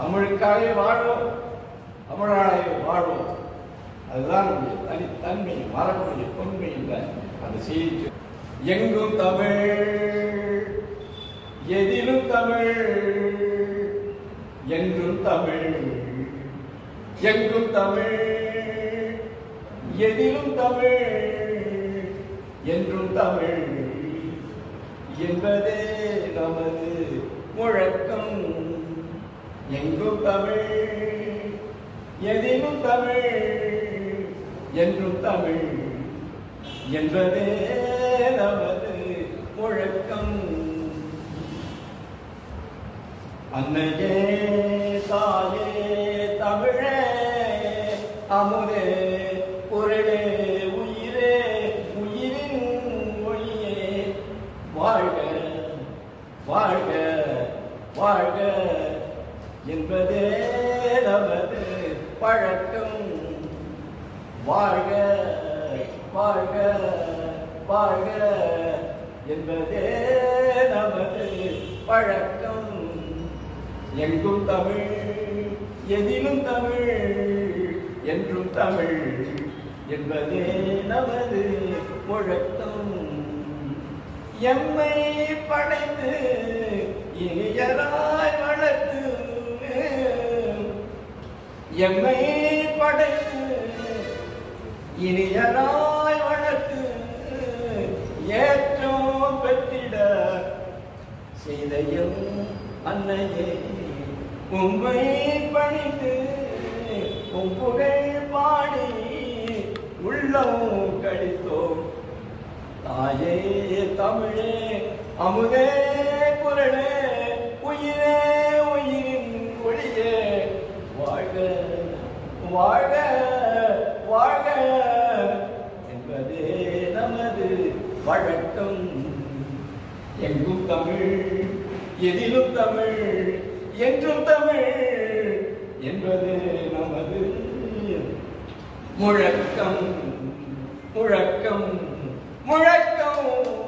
தமிழுக்காகவே வாழ்வோம். தமிழாலே வாழ்வோம். அதுதான் நம்முடைய தனித்தன்மை மரபுடைய தொன்மை என்ற அந்த செய்தி. எங்கும் தமிழ் எதிலும் தமிழ் என்றும் தமிழ். எங்கும் தமிழ் எதிலும் தமிழ் என்றும் தமிழ். என்பதே நமது முழக்கம். எங்கும் தமிழ் எதிலும் தமிழ் என்றும் தமிழ் என்பதே நமது முழக்கம் அன்னையே தாயே தமிழே அமுதே பொருளே உயிரே உயிரின் மொழியே. வாழ்க வாழ்க வாழ்க. என்பதே நமது பழக்கம். வாழ்க வாழ்க வாழ்க என்பதே நமது பழக்கம். எங்கும் தமிழ் எதிலும் தமிழ் என்றும் தமிழ் என்பதே நமது முழக்கம். எம்மை படைத்து இனியராய் எம்மை படைத்து இனியராய் வளர்த்து ஏற்றம் பெற்றிட செய்தையும் அன்னையே. உம்மை பணித்து உம் பாடி உள்ளமும் கழித்தோம். தாயே தமிழே அமுதே குரலே. வாழ்க வாழ்க வாழ்க என்பதே நமது வழக்கம். எங்கும் தமிழ் எதிலும் தமிழ் என்றும் தமிழ் என்பது நமது முழக்கம் முழக்கம் முழக்கம்.